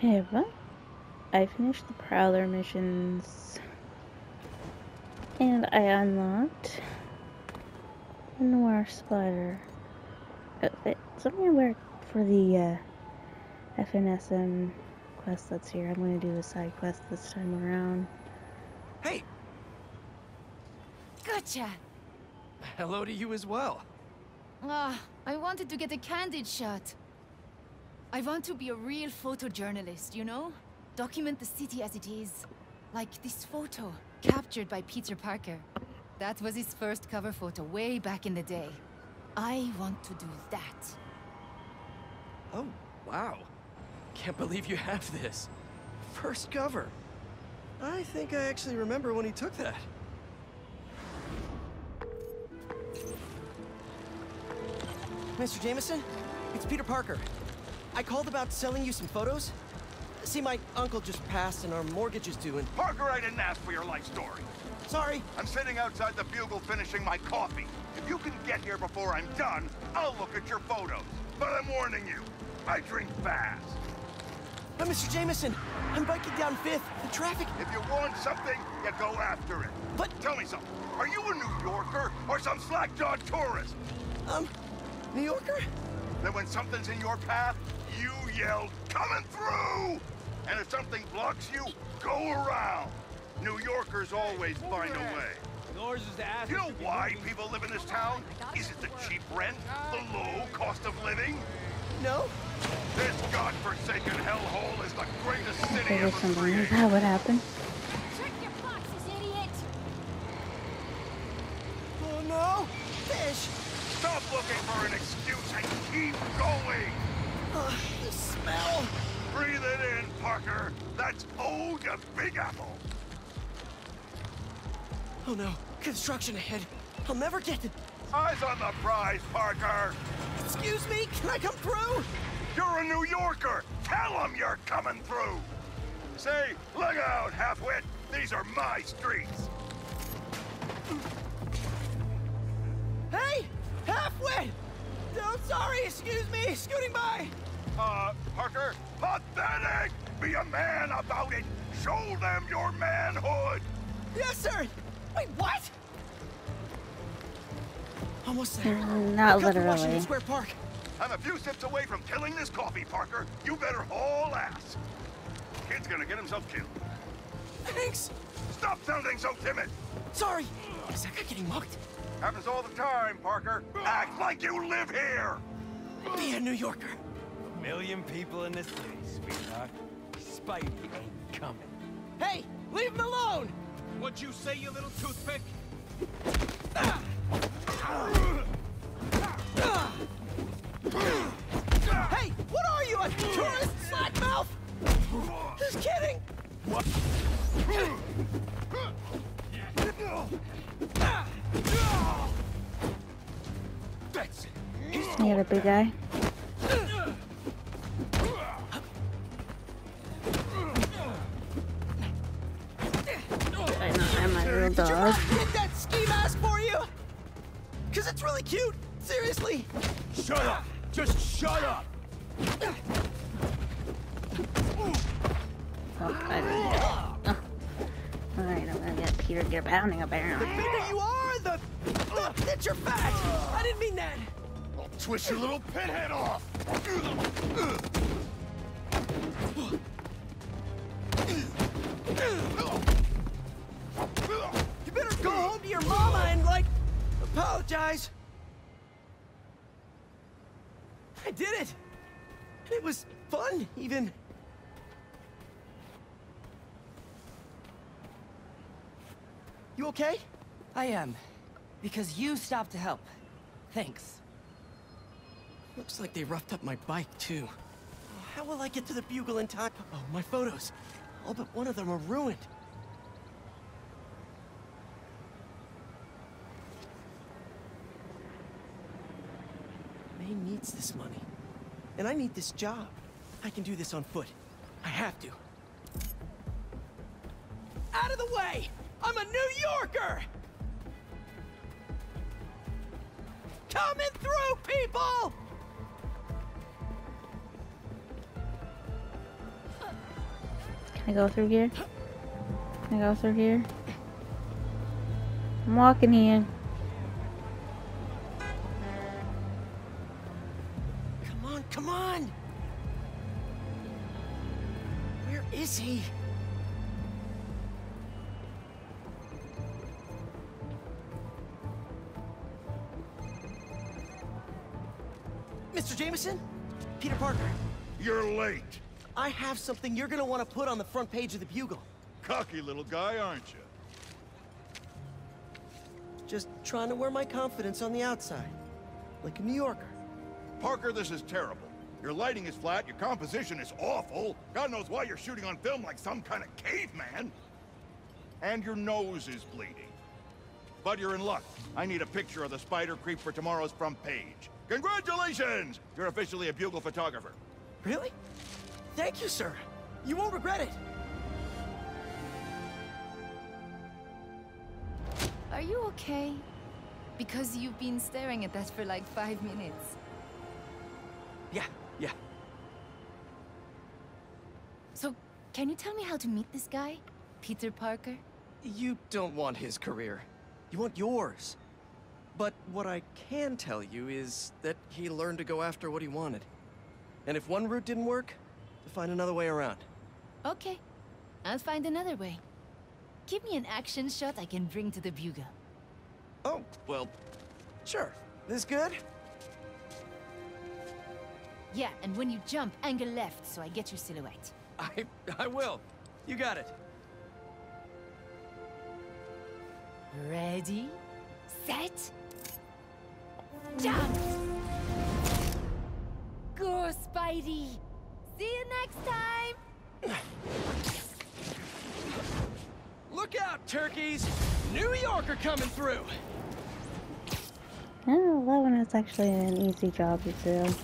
Hey everyone, I finished the Prowler missions and I unlocked the Noir Spider outfit. So I'm gonna wear it for the uh, FNSM quest that's here. I'm gonna do a side quest this time around. Hey, Gotcha! hello to you as well. Ah, I wanted to get a candid shot. I want to be a real photojournalist, you know? Document the city as it is. Like this photo, captured by Peter Parker. That was his first cover photo way back in the day. I want to do that. Oh, wow. Can't believe you have this. First cover. I think I actually remember when he took that. Mr. Jameson, it's Peter Parker. I called about selling you some photos. See, my uncle just passed and our mortgage is due and... Parker, I didn't ask for your life story. Sorry. I'm sitting outside the Bugle finishing my coffee. If you can get here before I'm done, I'll look at your photos. But I'm warning you, I drink fast. But Mr. Jameson, I'm biking down 5th. The traffic... If you want something, you go after it. But- Tell me something. Are you a New Yorker or some slack-jawed tourist? Um, New Yorker? Then when something's in your path, you yell, coming through! And if something blocks you, go around. New Yorkers always find a way. Yours is the ass. You know why people live in this town? Oh is it the cheap rent? The uh, low cost of living? No? This godforsaken hellhole is the greatest city Figure ever something like created. that would happen. Check your boxes, idiot! Oh no! Fish! Stop looking for an excuse and keep going! Uh, the smell! Breathe it in, Parker. That's to Big Apple. Oh no, construction ahead. I'll never get to... Eyes on the prize, Parker. Excuse me, can I come through? You're a New Yorker. Tell them you're coming through. Say, look out, halfwit. These are my streets. Excuse me, scooting by! Uh, Parker, pathetic! Be a man about it! Show them your manhood! Yes, sir! Wait, what? Almost there. Mm, Not Cut to Washington literally. Square Park. I'm a few sips away from killing this coffee, Parker. You better haul ass. Kid's gonna get himself killed. Thanks! Stop sounding so timid! Sorry! Is that guy getting mugged? Happens all the time, Parker. Act like you live here! Be a New Yorker. A Million people in the city, sweetheart. Spidey ain't coming. Hey, leave him alone! What'd you say, you little toothpick? Hey, what are you, a tourist slackmouth? Just kidding! What? You got I'll your little pinhead off! You better go home to your mama and like apologize. I did it. And it was fun, even. You okay? I am. Because you stopped to help. Thanks. Looks like they roughed up my bike, too. How will I get to the Bugle in time? Oh, my photos. All but one of them are ruined. May needs this money. And I need this job. I can do this on foot. I have to. Out of the way! I'm a New Yorker! Coming through, people! I go through here? I go through here? I'm walking here. Come on, come on! Where is he? Mr. Jameson? Peter Parker, You're late. I have something you're gonna want to put on the front page of the Bugle. Cocky little guy, aren't you? Just trying to wear my confidence on the outside. Like a New Yorker. Parker, this is terrible. Your lighting is flat, your composition is awful. God knows why you're shooting on film like some kind of caveman. And your nose is bleeding. But you're in luck. I need a picture of the spider creep for tomorrow's front page. Congratulations! You're officially a bugle photographer. Really? Thank you, sir. You won't regret it. Are you okay? Because you've been staring at that for like five minutes. Yeah, yeah. So, can you tell me how to meet this guy? Peter Parker? You don't want his career. You want yours. But what I can tell you is that he learned to go after what he wanted. And if one route didn't work, find another way around. Okay, I'll find another way. Give me an action shot I can bring to the bugle. Oh, well, sure. This good? Yeah, and when you jump, angle left so I get your silhouette. I I will. You got it. Ready, set, jump! Go, Spidey! See you next time! Look out, turkeys! New Yorker coming through! Oh, that one is actually an easy job to do.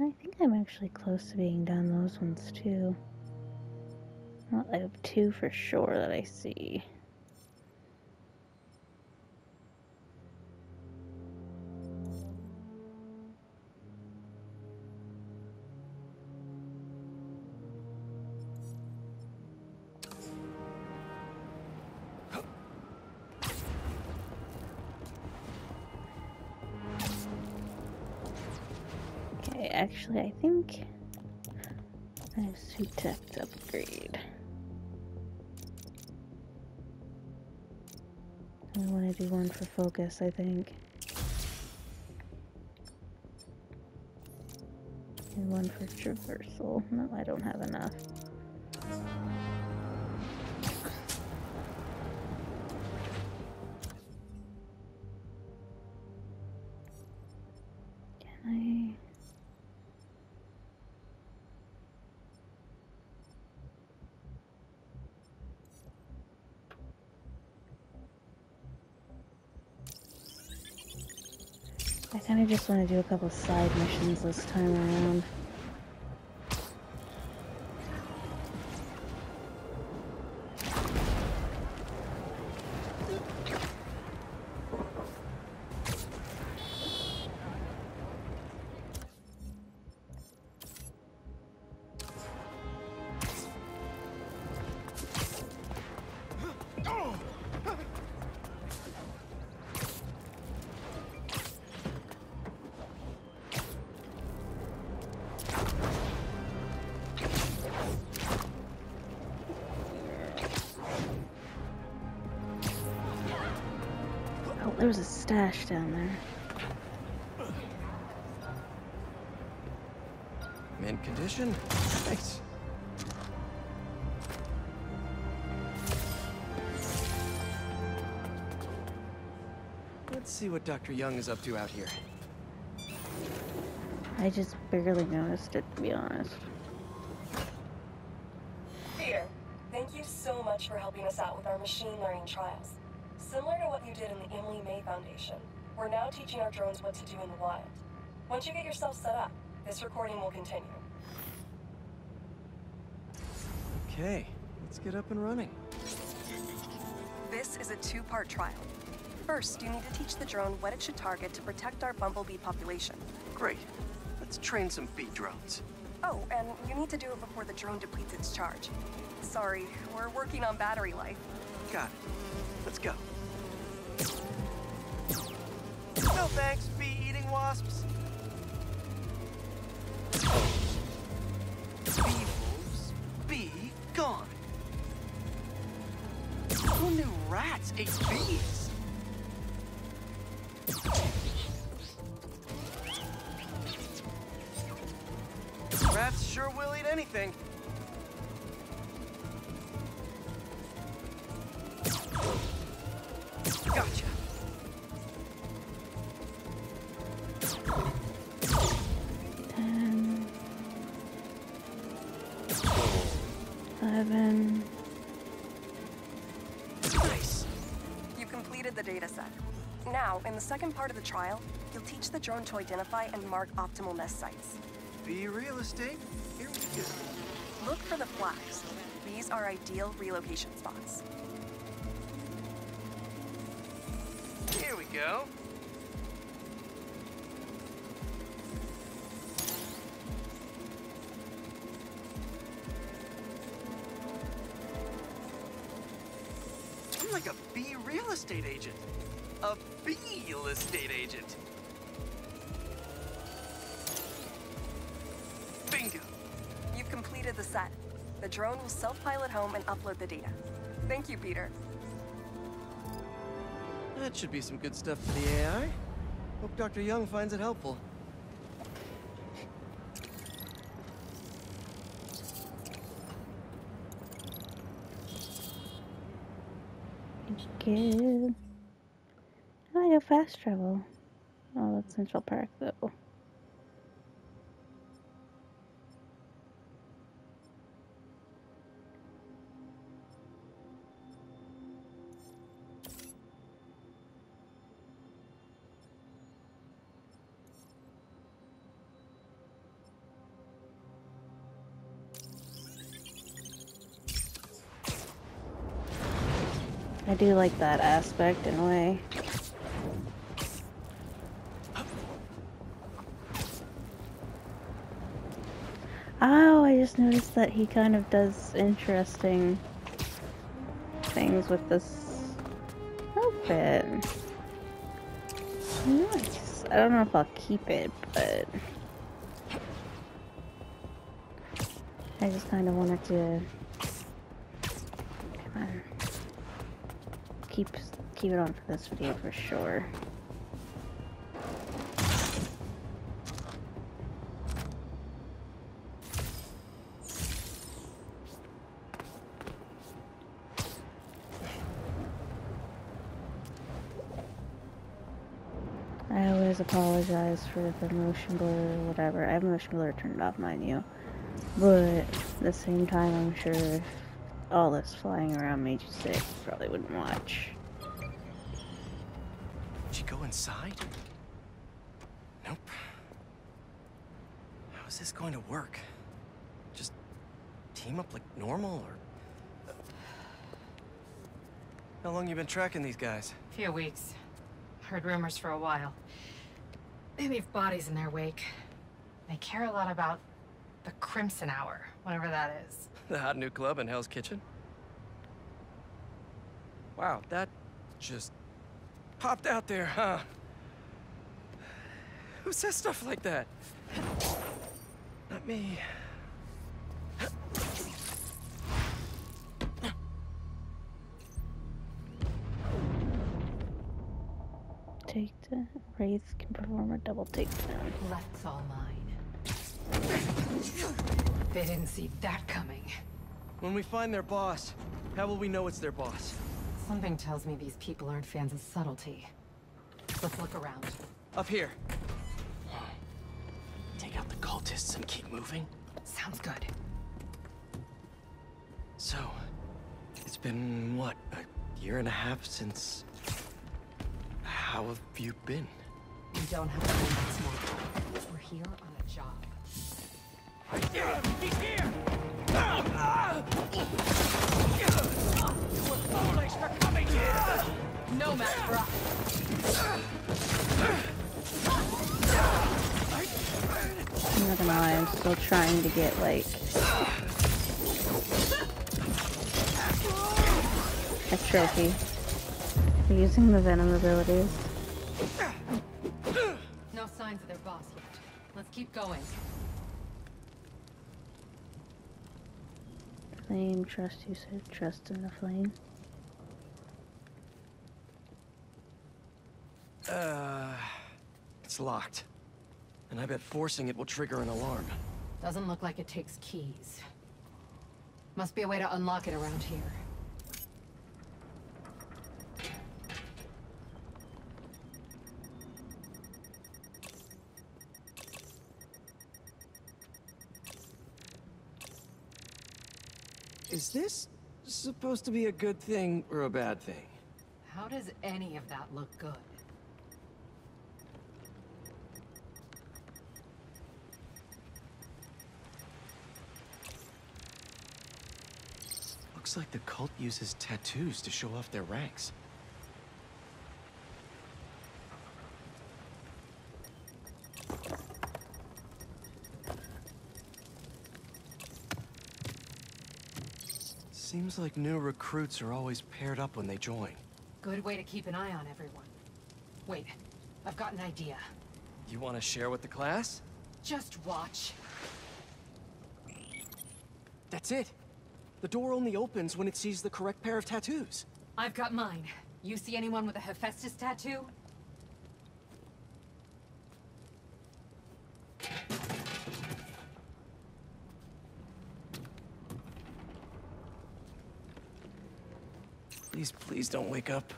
I think I'm actually close to being done those ones too. I have two for sure that I see. Focus, I think. And one for traversal. No, I don't have enough. I just want to do a couple side missions this time around. There was a stash down there. Mint condition? Nice. Let's see what Dr. Young is up to out here. I just barely noticed it, to be honest. Peter, thank you so much for helping us out with our machine learning trials. Similar to what you did in the Emily May Foundation, we're now teaching our drones what to do in the wild. Once you get yourself set up, this recording will continue. Okay, let's get up and running. This This is a two-part trial. First, you need to teach the drone what it should target to protect our bumblebee population. Great. Let's train some bee drones. Oh, and you need to do it before the drone depletes its charge. Sorry, we're working on battery life. Got it. Let's go. No thanks, bee-eating wasps. Bee wolves, be gone. Who knew rats ate bees? Rats sure will eat anything. Second part of the trial, you'll teach the drone to identify and mark optimal nest sites. Bee real estate? Here we go. Look for the flags. These are ideal relocation spots. Here we go. I'm like a bee real estate agent. A bee real estate agent. Bingo. You've completed the set. The drone will self-pilot home and upload the data. Thank you, Peter. That should be some good stuff for the AI. Hope Dr. Young finds it helpful. Good. Fast travel. Oh, that's Central Park though. I do like that aspect in a way. Oh, I just noticed that he kind of does interesting things with this outfit. Nice. I don't know if I'll keep it, but I just kind of wanted to keep keep it on for this video for sure. Apologize for the motion blur or whatever. I have motion blur turned off, mind you. But at the same time, I'm sure if all this flying around made you sick, you probably wouldn't watch. Did you go inside? Nope. How is this going to work? Just team up like normal, or... How long you been tracking these guys? A Few weeks. Heard rumors for a while. They leave bodies in their wake. They care a lot about the Crimson Hour, whatever that is. The hot new club in Hell's Kitchen? Wow, that just popped out there, huh? Who says stuff like that? Not me. Wraith can perform a double takedown. That's all mine. They didn't see that coming. When we find their boss, how will we know it's their boss? Something tells me these people aren't fans of subtlety. Let's look around. Up here. Take out the cultists and keep moving. Sounds good. So, it's been, what, a year and a half since... How have you been? We don't have to that smart. We're here on a job. He's here! For coming here! no match for us. I'm not gonna lie, I'm still trying to get like a trophy using the venom abilities. No signs of their boss yet. Let's keep going. Flame, trust you said trust in the flame. Uh, it's locked. And I bet forcing it will trigger an alarm. Doesn't look like it takes keys. Must be a way to unlock it around here. Is this supposed to be a good thing or a bad thing? How does any of that look good? Looks like the cult uses tattoos to show off their ranks. Seems like new recruits are always paired up when they join. Good way to keep an eye on everyone. Wait, I've got an idea. You want to share with the class? Just watch. That's it. The door only opens when it sees the correct pair of tattoos. I've got mine. You see anyone with a Hephaestus tattoo? Please, please don't wake up.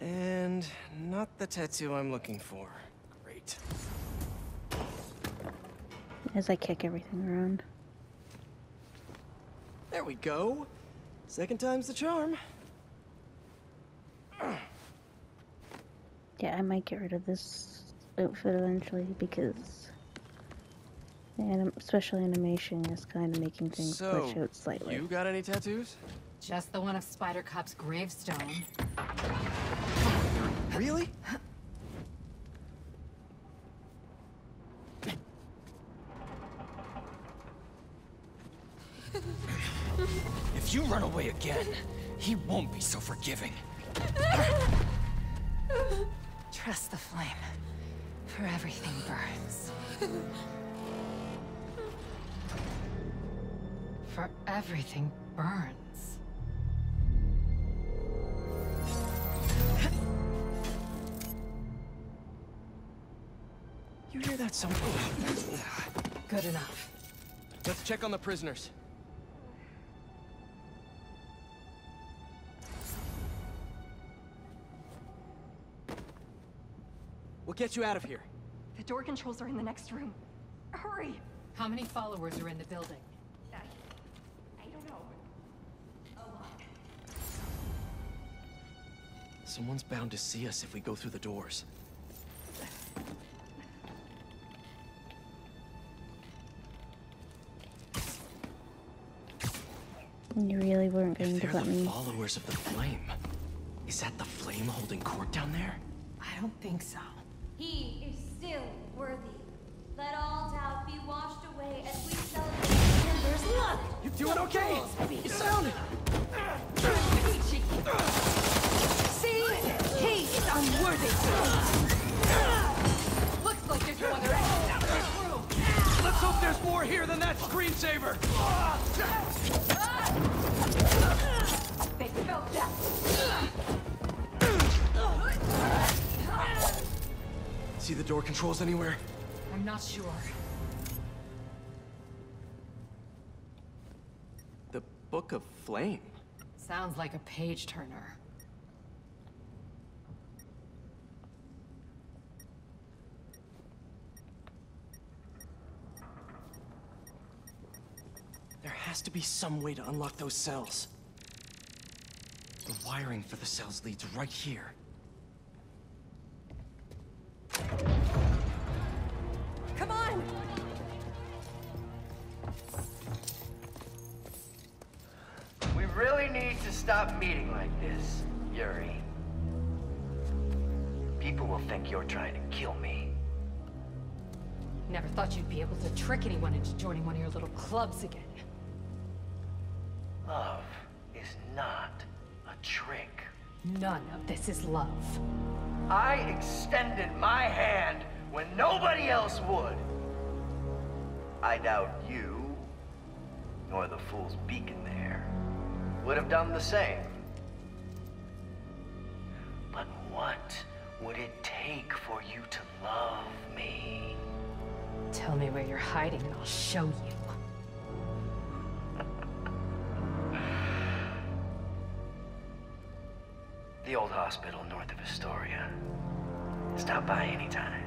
And not the tattoo I'm looking for. Great. As I kick everything around. There we go. Second time's the charm. Yeah, I might get rid of this outfit eventually because the anim special animation is kind of making things So, glitch out slightly. you got any tattoos? Just the one of Spider Cop's gravestone. Really? If you run away again, he won't be so forgiving. Trust the flame. For everything burns. For everything burns. You hear that somewhere? Good enough. Let's check on the prisoners. We'll get you out of here. The door controls are in the next room. Hurry! How many followers are in the building? I, I don't know. A lot. Someone's bound to see us if we go through the doors. You really weren't If going to they're let the me. followers of the flame, is that the flame holding court down there? I don't think so. He is still worthy. Let all doubt be washed away as we celebrate Ember's luck. You doing okay? You sound... See? He is unworthy! Looks like there's no other exit out room! Let's hope there's more here than that screensaver! They felt that. See the door controls anywhere? I'm not sure. The Book of Flame. Sounds like a page turner. There has to be some way to unlock those cells. The wiring for the cells leads right here. Come on! We really need to stop meeting like this, Yuri. People will think you're trying to kill me. Never thought you'd be able to trick anyone into joining one of your little clubs again. Love is not a trick. None of this is love. I extended my hand when nobody else would. I doubt you, nor the fool's beacon there, would have done the same. But what would it take for you to love me? Tell me where you're hiding and I'll show you. The old hospital north of Astoria. Stop by anytime.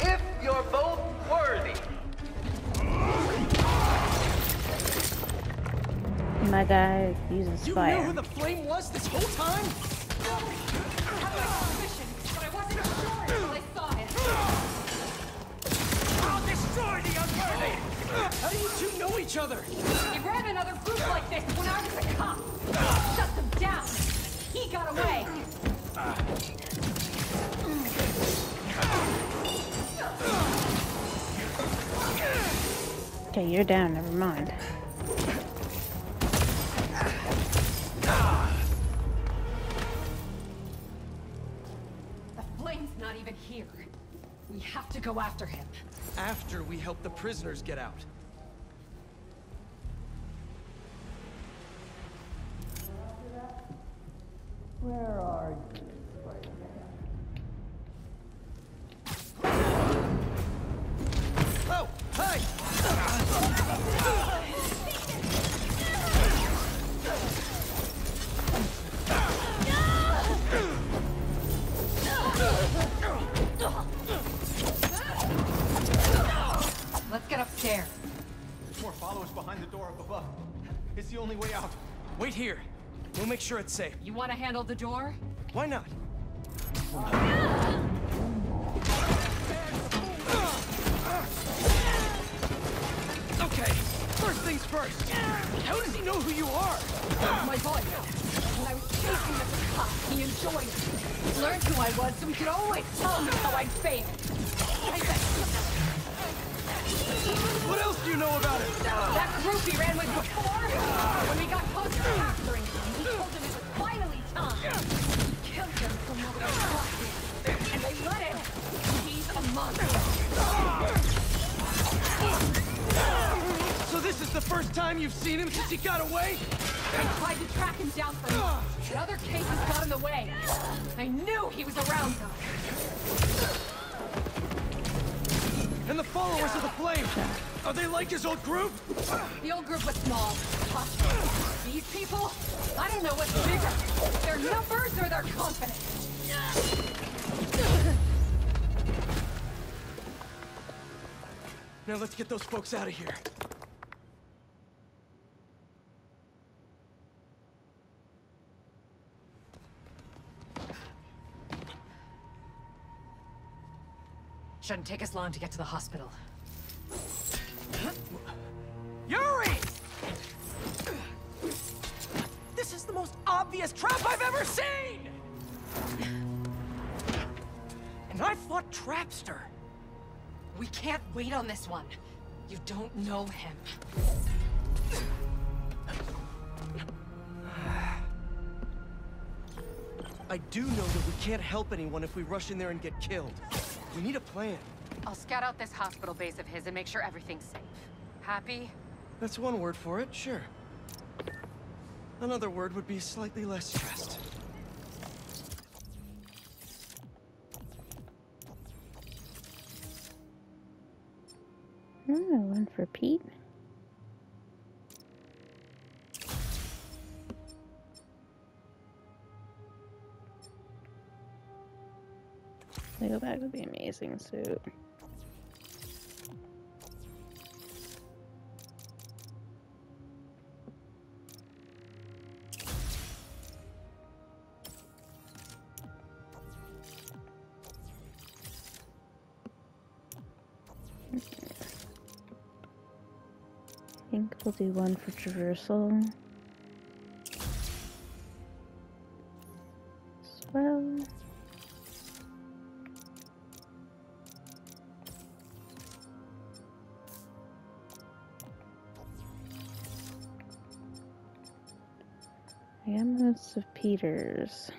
If you're both worthy. My guy uses You fire. knew who the flame was this whole time? but I wasn't sure until I saw it. I'll destroy the unworthy! How do you two know each other? He ran another group like this when I was a cop. Shut them down. He got away. Okay, you're down. Never mind. The flame's not even here. We have to go after him. After we help the prisoners get out. Where are you? Sure it's safe. You want to handle the door? Why not? Okay, first things first. How does he know who you are? My voice. When I was chasing the cop, he enjoyed it. He learned who I was so he could always tell me how I'd fail. I said, What else do you know about it? that group he ran with before? When we got close to capturing him, he told them it was finally time. He killed them nobody would watch. And they let him. He's a monster. So this is the first time you've seen him since he got away? I tried to track him down for months, but other cases got in the way. I knew he was around them. And the followers of the flame, are they like his old group? The old group was small. These people? I don't know what's bigger. Their numbers or their confidence. Now let's get those folks out of here. Shouldn't take us long to get to the hospital. Yuri! This is the most obvious trap I've ever seen! And I fought Trapster. We can't wait on this one. You don't know him. I do know that we can't help anyone if we rush in there and get killed. We need a plan. I'll scout out this hospital base of his and make sure everything's safe. Happy? That's one word for it, sure. Another word would be slightly less stressed. Oh, one for Pete. They go back to the amazing suit. I think we'll do one for traversal. As well. Most of Peter's.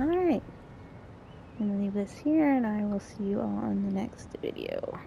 Alright. I'm gonna leave this here and I will see you all in the next video.